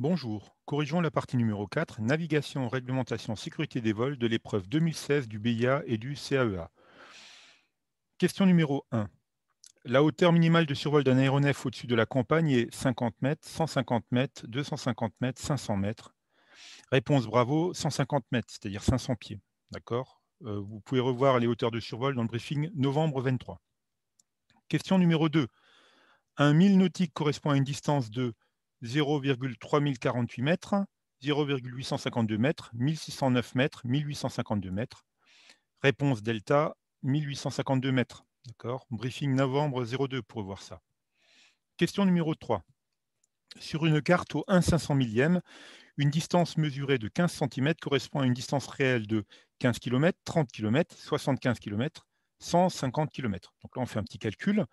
Bonjour, corrigeons la partie numéro 4, Navigation, réglementation, sécurité des vols de l'épreuve 2016 du BIA et du CAEA. Question numéro 1. La hauteur minimale de survol d'un aéronef au-dessus de la campagne est 50 mètres, 150 mètres, 250 mètres, 500 mètres. Réponse bravo, 150 mètres, c'est-à-dire 500 pieds. D'accord? Euh, Vous pouvez revoir les hauteurs de survol dans le briefing novembre 23. Question numéro 2. Un mille nautique correspond à une distance de 0,3048 mètres, 0,852 mètres, 1609 mètres, 1852 mètres. Réponse delta, 1852 mètres. D'accord? Briefing novembre 02 pour voir ça. Question numéro 3. Sur une carte au 1 500 millième, une distance mesurée de 15 cm correspond à une distance réelle de 15 km, 30 km, 75 km, 150 km. Donc là, on fait un petit calcul.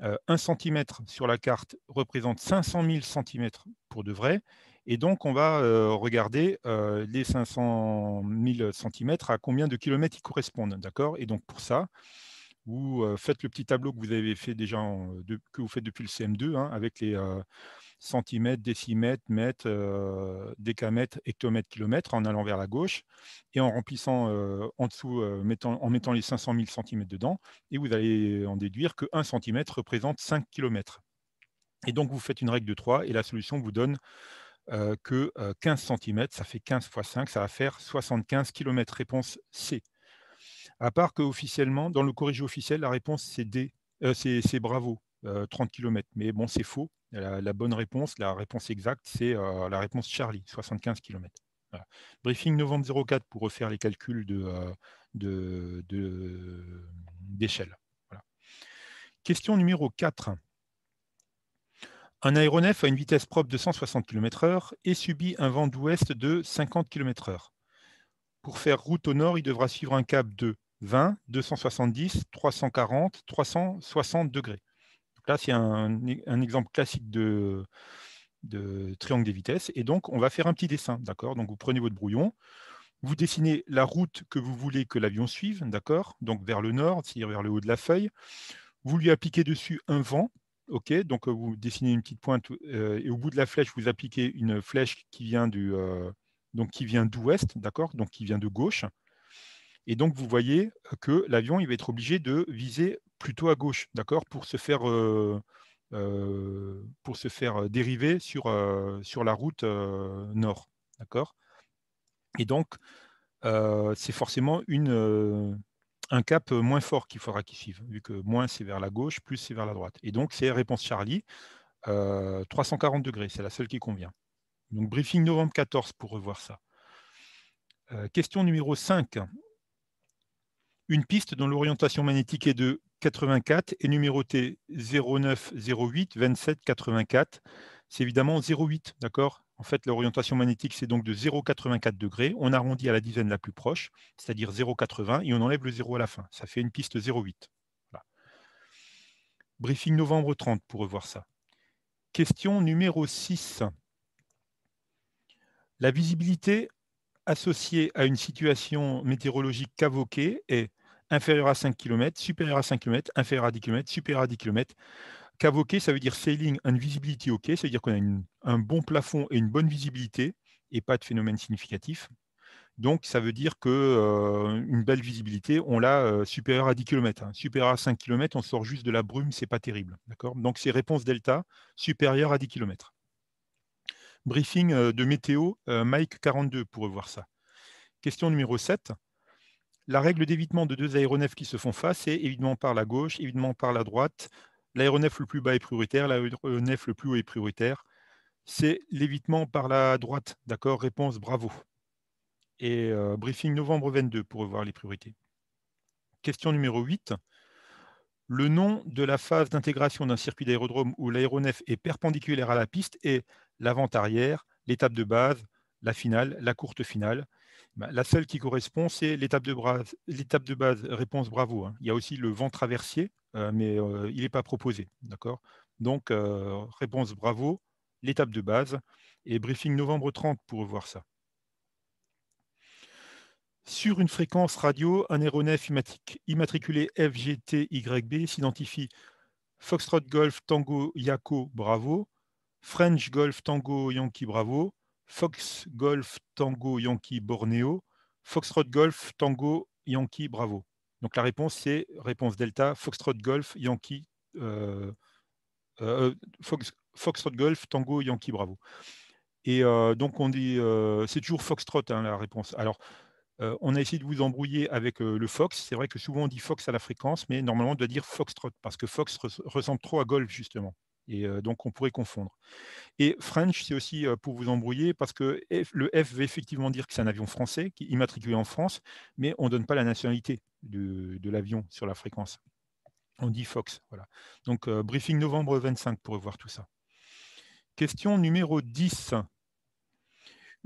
1 euh, cm sur la carte représente 500 000 cm pour de vrai. Et donc, on va euh, regarder euh, les 500 000 cm à combien de kilomètres ils correspondent. D'accord? Et donc, pour ça, vous faites le petit tableau que vous avez fait déjà, que vous faites depuis le CM2, hein, avec les centimètres, décimètres, mètres, décamètres, hectomètres, kilomètres, en allant vers la gauche, et en remplissant en dessous, en mettant les 500 000 cm dedans, et vous allez en déduire que 1 cm représente 5 km. Et donc, vous faites une règle de 3, et la solution vous donne que 15 cm, ça fait 15 fois 5, ça va faire 75 km. Réponse C. À part qu'officiellement, dans le corrigé officiel, la réponse c'est D, euh, c'est bravo, 30 euh, km. Mais bon, c'est faux. La, bonne réponse, la réponse exacte, c'est euh, la réponse Charlie, 75 km. Briefing novembre 04 pour refaire les calculs d'échelle. De, Question numéro 4. Un aéronef a une vitesse propre de 160 km/h et subit un vent d'ouest de 50 km/h. Pour faire route au nord, il devra suivre un cap de 20, 270, 340, 360 degrés. Là, c'est un, exemple classique de, triangle des vitesses. Et donc, on va faire un petit dessin. D'accord? Vous prenez votre brouillon, vous dessinez la route que vous voulez que l'avion suive, d'accord? Donc, vers le nord, c'est-à-dire vers le haut de la feuille. Vous lui appliquez dessus un vent. OK, donc vous dessinez une petite pointe euh, et au bout de la flèche, vous appliquez une flèche qui vient du, euh, donc qui vient d'ouest, d'accord? Donc qui vient de gauche. Et donc, vous voyez que l'avion, il va être obligé de viser plutôt à gauche, d'accord, pour se faire, pour se faire dériver sur, sur la route nord, d'accord. Et donc, c'est forcément une, un cap moins fort qu'il faudra qu'il suive, vu que moins c'est vers la gauche, plus c'est vers la droite. Et donc, c'est réponse Charlie, 340 degrés, c'est la seule qui convient. Donc, briefing novembre 14 pour revoir ça. question numéro 5 une piste dont l'orientation magnétique est de 84 est numérotée 09 08 27 84. C'est évidemment 08, d'accord? En fait, l'orientation magnétique, c'est donc de 0,84 degrés. On arrondit à la dizaine la plus proche, c'est-à-dire 0,80, et on enlève le 0 à la fin. Ça fait une piste 08. Briefing novembre 30 pour revoir ça. Question numéro 6. La visibilité associée à une situation météorologique cavoquée est inférieur à 5 km, supérieur à 5 km, inférieur à 10 km, supérieur à 10 km. Cavoqué, ça veut dire sailing and visibility OK, ça veut dire qu'on a un bon plafond et une bonne visibilité et pas de phénomène significatif. Donc, ça veut dire qu'une euh, belle visibilité, on l'a euh, supérieure à 10 km. Hein. Supérieur à 5 km, on sort juste de la brume, c'est pas terrible. Donc, c'est réponse delta supérieure à 10 km. Briefing euh, de météo, Mike 42 pour revoir ça. Question numéro 7. La règle d'évitement de deux aéronefs qui se font face est évidemment par la gauche, évidemment par la droite. L'aéronef le plus bas est prioritaire, l'aéronef le plus haut est prioritaire. C'est l'évitement par la droite. D'accord? Réponse bravo. Et euh, briefing novembre 22 pour revoir les priorités. Question numéro 8. Le nom de la phase d'intégration d'un circuit d'aérodrome où l'aéronef est perpendiculaire à la piste est l'avant-arrière, l'étape de base, la finale, la courte finale. Bah, la seule qui correspond, c'est l'étape de, base, réponse bravo. Hein. Il y a aussi le vent traversier, euh, mais euh, il n'est pas proposé. D'accord? Donc, euh, réponse bravo, l'étape de base, et briefing novembre 30 pour voir ça. Sur une fréquence radio, un aéronef immatriculé FGTYB s'identifie Foxtrot Golf Tango Yako Bravo, French Golf Tango Yankee Bravo, Fox Golf Tango Yankee Borneo, Foxtrot Golf Tango Yankee Bravo. Donc la réponse, c'est réponse Delta, Foxtrot Golf Yankee, euh, euh, Foxtrot Golf Tango Yankee Bravo. Et donc on dit, c'est toujours Foxtrot hein, la réponse. Alors, on a essayé de vous embrouiller avec le Fox. C'est vrai que souvent on dit Fox à la fréquence, mais normalement on doit dire Foxtrot parce que Fox ressemble trop à Golf justement. Et donc on pourrait confondre. Et French, c'est aussi pour vous embrouiller parce que le F veut effectivement dire que c'est un avion français qui est immatriculé en France, mais on ne donne pas la nationalité de, l'avion sur la fréquence. On dit Fox. Voilà. Donc briefing novembre 25 pour voir tout ça. Question numéro 10.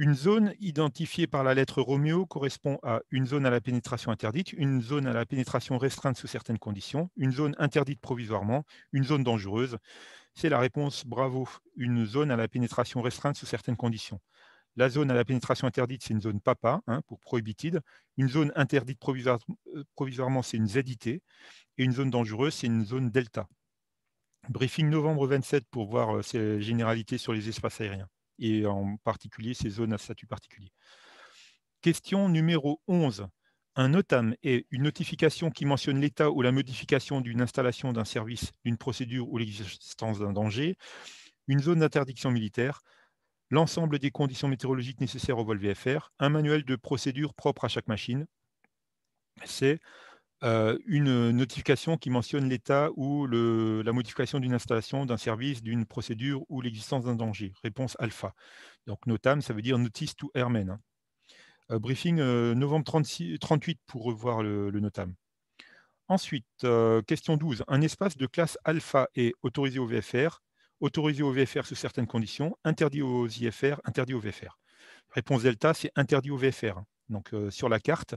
Une zone identifiée par la lettre Roméo correspond à une zone à la pénétration interdite, une zone à la pénétration restreinte sous certaines conditions, une zone interdite provisoirement, une zone dangereuse. C'est la réponse bravo, une zone à la pénétration restreinte sous certaines conditions. La zone à la pénétration interdite, c'est une zone PAPA, hein, pour prohibited. Une zone interdite euh, provisoirement, c'est une ZIT. Et une zone dangereuse, c'est une zone delta. Briefing novembre 27 pour voir euh, ces généralités sur les espaces aériens et en particulier ces zones à statut particulier. Question numéro 11. Un NOTAM est une notification qui mentionne l'état ou la modification d'une installation, d'un service, d'une procédure ou l'existence d'un danger, une zone d'interdiction militaire, l'ensemble des conditions météorologiques nécessaires au vol VFR, un manuel de procédure propre à chaque machine. C'est euh, une notification qui mentionne l'état ou la modification d'une installation, d'un service, d'une procédure ou l'existence d'un danger. Réponse alpha. Donc NOTAM, ça veut dire Notice to Airmen. Hein. Euh, briefing euh, novembre 38 pour revoir le, NOTAM. Ensuite, question 12. Un espace de classe alpha est autorisé au VFR, autorisé au VFR sous certaines conditions, interdit aux IFR, interdit au VFR. Réponse delta, c'est interdit au VFR. Donc sur la carte,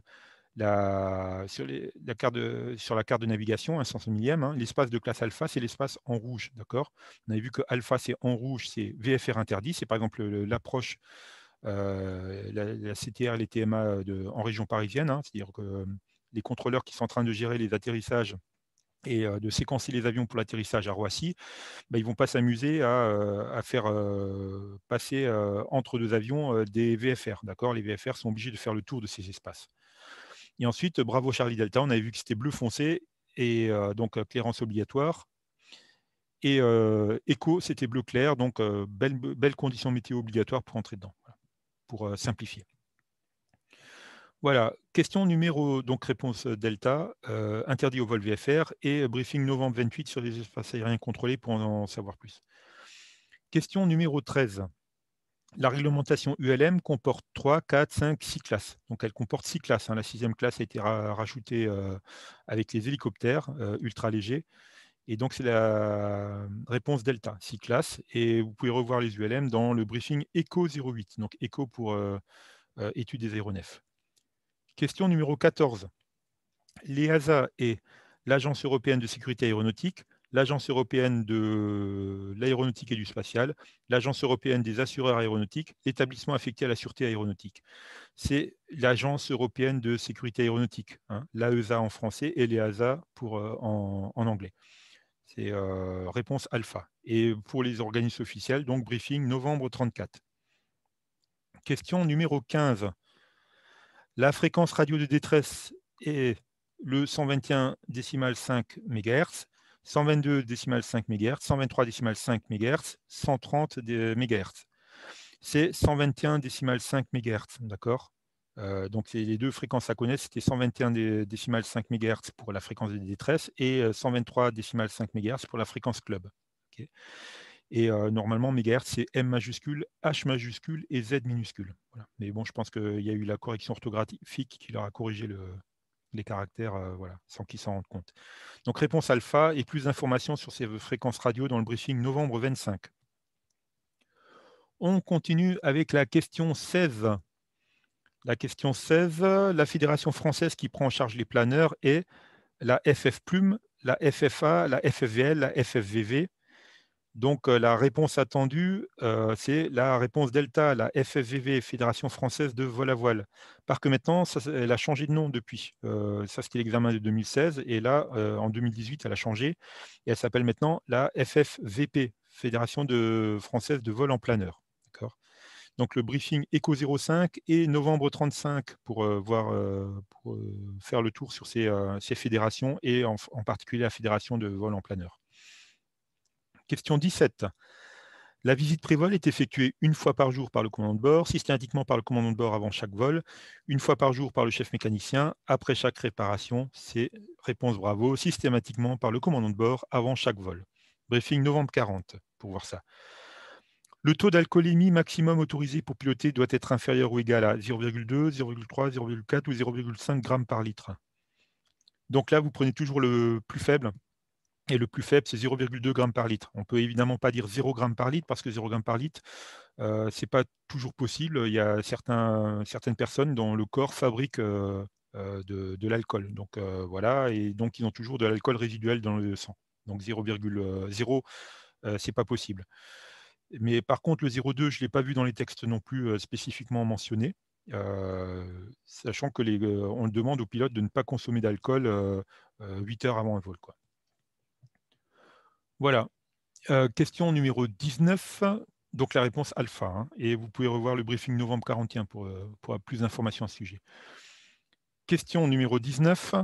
sur, la carte de, sur, la carte de, navigation, un 100 millième, hein, l'espace de classe alpha, c'est l'espace en rouge. D'accord? On avait vu que alpha, c'est en rouge, c'est VFR interdit. C'est par exemple l'approche, euh, la, CTR, les TMA en région parisienne. Hein, c'est-à-dire que euh, les contrôleurs qui sont en train de gérer les atterrissages et euh, de séquencer les avions pour l'atterrissage à Roissy, bah, ils ne vont pas s'amuser à, faire passer entre deux avions des VFR. D'accord? Les VFR sont obligés de faire le tour de ces espaces. Et ensuite, bravo Charlie Delta, on avait vu que c'était bleu foncé, et euh, donc euh, clairance obligatoire. Et euh, écho, c'était bleu clair, donc belle, belle, condition météo obligatoire pour entrer dedans, pour simplifier. Voilà, question numéro, donc réponse Delta, interdit au vol VFR, et briefing novembre 28 sur les espaces aériens contrôlés pour en savoir plus. Question numéro 13 la réglementation ULM comporte 3, 4, 5, 6 classes. Donc elle comporte 6 classes. Hein. La sixième classe a été rajoutée euh, avec les hélicoptères euh, ultra légers. Et donc c'est la réponse Delta, 6 classes. Et vous pouvez revoir les ULM dans le briefing ECO 08. Donc ECO pour euh, études des aéronefs. Question numéro 14. L'EASA est l'Agence européenne de sécurité aéronautique, l'Agence européenne de l'aéronautique et du spatial, l'Agence européenne des assureurs aéronautiques, l'établissement affecté à la sûreté aéronautique. C'est l'Agence européenne de sécurité aéronautique, hein, l'AESA en français et l'EASA pour, euh, en, anglais. C'est euh, réponse alpha. Et pour les organismes officiels, donc briefing novembre 34. Question numéro 15. La fréquence radio de détresse est le 121,5 MHz 122,5 MHz, 123,5 MHz, 130 MHz. C'est 121,5 MHz, d'accord? Euh, donc les deux fréquences à connaître, c'était 121,5 MHz pour la fréquence de détresse et 123,5 euh, MHz pour la fréquence club. et euh, normalement, MHz, c'est M majuscule, H majuscule et Z minuscule. Mais bon, je pense qu'il y a eu la correction orthographique qui leur a corrigé le, les caractères sans qu'ils s'en rendent compte. Donc réponse alpha et plus d'informations sur ces fréquences radio dans le briefing novembre 25. On continue avec la question 16. La question 16, la Fédération française qui prend en charge les planeurs est la FF Plume, la FFA, la FFVL, la FFVV. Donc euh, la réponse attendue, euh, c'est la réponse Delta, la FFVV, Fédération française de vol à voile. Par que maintenant, elle a changé de nom depuis. Euh, ça, c'était l'examen de 2016. Et là, en 2018, elle a changé. Et elle s'appelle maintenant la FFVP, Fédération française de vol en planeur. Donc le briefing ECO 05 et novembre 35 pour, voir, pour faire le tour sur ces, fédérations et en, particulier la fédération de vol en planeur. Question 17. La visite pré-vol est effectuée une fois par jour par le commandant de bord, systématiquement par le commandant de bord avant chaque vol, une fois par jour par le chef mécanicien, après chaque réparation, c'est réponse bravo, systématiquement par le commandant de bord avant chaque vol. Briefing novembre 40 pour voir ça. Le taux d'alcoolémie maximum autorisé pour piloter doit être inférieur ou égal à 0,2, 0,3, 0,4 ou 0,5 g par litre. Donc là, vous prenez toujours le plus faible. Et le plus faible, c'est 0,2 g par litre. On ne peut évidemment pas dire 0 g par litre parce que 0 g par litre, euh, ce n'est pas toujours possible. Il y a certaines personnes dont le corps fabrique euh, euh, de, l'alcool. Donc voilà, et donc ils ont toujours de l'alcool résiduel dans le sang. Donc 0,0, ce n'est pas possible. Mais par contre, le 0,2, je ne l'ai pas vu dans les textes non plus spécifiquement mentionné, sachant que les, on demande aux pilotes de ne pas consommer d'alcool 8 heures avant un vol. Quoi. Voilà. question numéro 19. Donc la réponse alpha. Hein, et vous pouvez revoir le briefing novembre 41 pour, pour plus d'informations à ce sujet. Question numéro 19.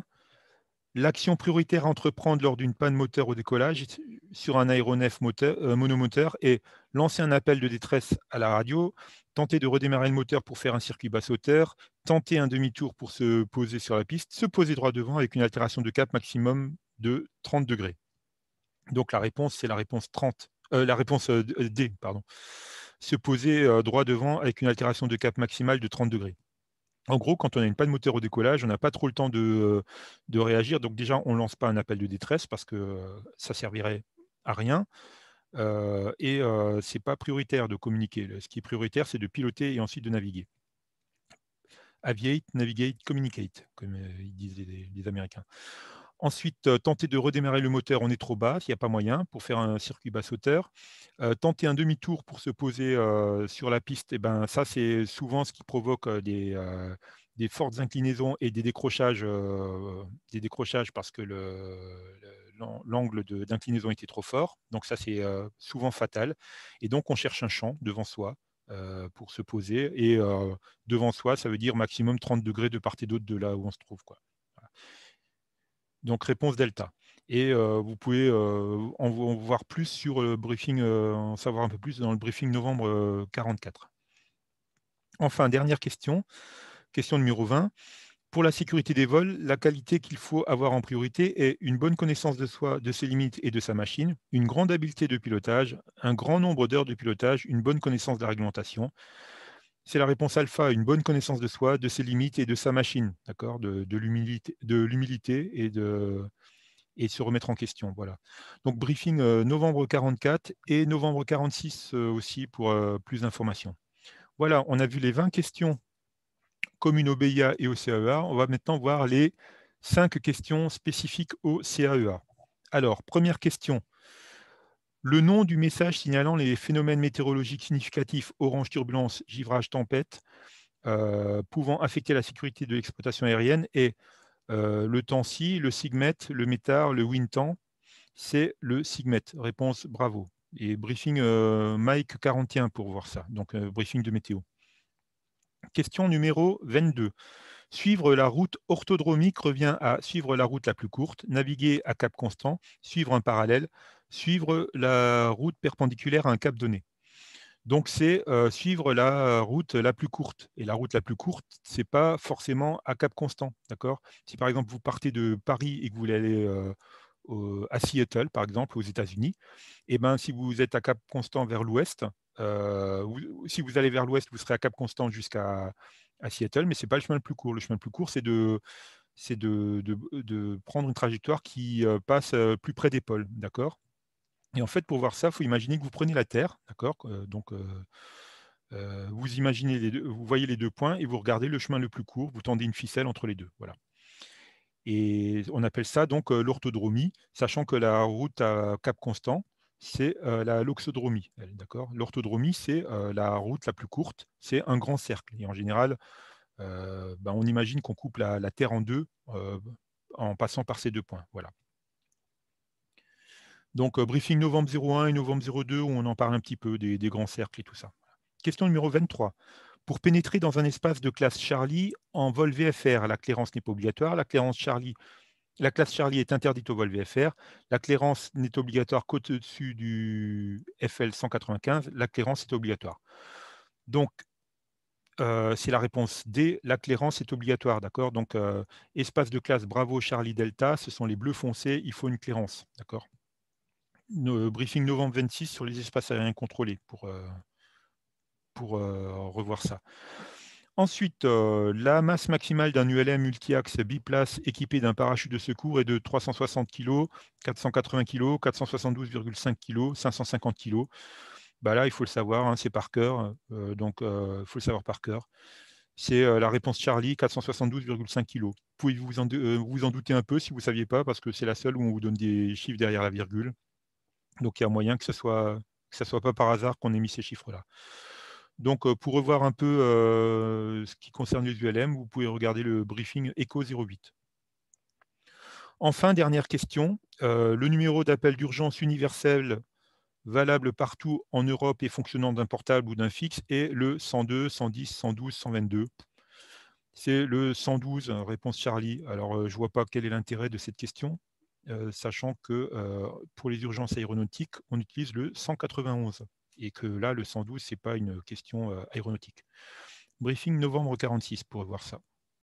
L'action prioritaire à entreprendre lors d'une panne moteur au décollage sur un aéronef euh, monomoteur est lancer un appel de détresse à la radio, tenter de redémarrer le moteur pour faire un circuit basse-hauteur, tenter un demi-tour pour se poser sur la piste, se poser droit devant avec une altération de cap maximum de 30 degrés. Donc la réponse, c'est la réponse 30, euh, la réponse euh, D, pardon. Se poser droit devant avec une altération de cap maximale de 30 degrés. En gros, quand on a une panne moteur au décollage, on n'a pas trop le temps de, réagir. Donc déjà, on ne lance pas un appel de détresse parce que ça servirait rien. et ce n'est pas prioritaire de communiquer. Ce qui est prioritaire, c'est de piloter et ensuite de naviguer. Aviate, navigate, communicate, comme ils disent les Américains. Ensuite, tenter de redémarrer le moteur, on est trop bas, il n'y a pas moyen pour faire un circuit basse-hauteur. tenter un demi-tour pour se poser sur la piste, et eh ben, ça c'est souvent ce qui provoque des, fortes inclinaisons et des décrochages, des décrochages parce que l'angle d'inclinaison était trop fort. Donc ça c'est souvent fatal. Et donc on cherche un champ devant soi. pour se poser et devant soi ça veut dire maximum 30 degrés de part et d'autre de là où on se trouve quoi. Donc réponse delta. Et vous pouvez en, voir plus sur le briefing, en savoir un peu plus dans le briefing novembre 44. Enfin, dernière question, question numéro 20. Pour la sécurité des vols, la qualité qu'il faut avoir en priorité est une bonne connaissance de soi, de ses limites et de sa machine, une grande habileté de pilotage, un grand nombre d'heures de pilotage, une bonne connaissance de la réglementation, c'est la réponse alpha, une bonne connaissance de soi, de ses limites et de sa machine, d'accord, de, de l'humilité et de se remettre en question. Voilà. Donc briefing euh, novembre 44 et novembre 46 euh, aussi pour euh, plus d'informations. Voilà, on a vu les 20 questions communes au BIA et au CAEA. On va maintenant voir les 5 questions spécifiques au CAEA. Alors, première question. Le nom du message signalant les phénomènes météorologiques significatifs orange turbulence, givrage tempête, euh, pouvant affecter la sécurité de l'exploitation aérienne est euh, le temps-ci, le sigmet, le métard, le temps. C'est le sigmet. Réponse bravo. Et briefing euh, Mike 41 pour voir ça. Donc briefing de météo. Question numéro 22. Suivre la route orthodromique revient à suivre la route la plus courte, naviguer à cap constant, suivre un parallèle, suivre la route perpendiculaire à un cap donné. Donc, c'est suivre la route la plus courte. Et la route la plus courte, ce n'est pas forcément à cap constant. Si par exemple, vous partez de Paris et que vous voulez aller à Seattle, par exemple, aux États-Unis, et eh ben, si vous êtes à cap constant vers l'ouest, si vous allez vers l'ouest, vous serez à cap constant jusqu'à Seattle, mais ce n'est pas le chemin le plus court. Le chemin le plus court, c'est de, prendre une trajectoire qui passe plus près des pôles. D'accord? Et en fait, pour voir ça, il faut imaginer que vous prenez la Terre, d'accord? Donc, vous imaginez vous voyez les deux points et vous regardez le chemin le plus court, vous tendez une ficelle entre les deux. Voilà. Et on appelle ça donc l'orthodromie, sachant que la route à cap constant, c'est la loxodromie. D'accord? L'orthodromie, c'est la route la plus courte, c'est un grand cercle. Et en général, ben, on imagine qu'on coupe la, Terre en deux en passant par ces deux points. Voilà. Donc, briefing novembre 01 et novembre 02, où on en parle un petit peu des, des grands cercles et tout ça. Question numéro 23. Pour pénétrer dans un espace de classe Charlie en vol VFR, la clairance n'est pas obligatoire. La clairance Charlie, la classe Charlie est interdite au vol VFR. La clairance n'est obligatoire qu'au-dessus du FL 195. La clairance est obligatoire. Donc, euh, c'est la réponse D. La clairance est obligatoire, d'accord? Donc, euh, espace de classe Bravo Charlie Delta, ce sont les bleus foncés. Il faut une clairance, d'accord? Briefing novembre 26 sur les espaces aériens contrôlés pour, euh, pour euh, revoir ça. Ensuite, euh, la masse maximale d'un ULM multi-axe biplace équipé d'un parachute de secours est de 360 kg, 480 kg, 472,5 kg, 550 kg. Bah là, il faut le savoir, hein, c'est par cœur, euh, donc il faut le savoir par cœur. C'est la réponse Charlie, 472,5 kg. Vous pouvez vous en, vous en douter un peu si vous ne saviez pas, parce que c'est la seule où on vous donne des chiffres derrière la virgule. Donc il y a moyen que ce soit soit pas par hasard qu'on ait mis ces chiffres-là. Donc, pour revoir un peu ce qui concerne les ULM, vous pouvez regarder le briefing ECHO 08. Enfin, dernière question, le numéro d'appel d'urgence universel valable partout en Europe et fonctionnant d'un portable ou d'un fixe est le 102, 110, 112, 122. C'est le 112, réponse Charlie. Alors, je ne vois pas quel est l'intérêt de cette question, sachant que pour les urgences aéronautiques, on utilise le 191 et que là, le 112, ce n'est pas une question aéronautique. Briefing novembre 46 pour voir ça.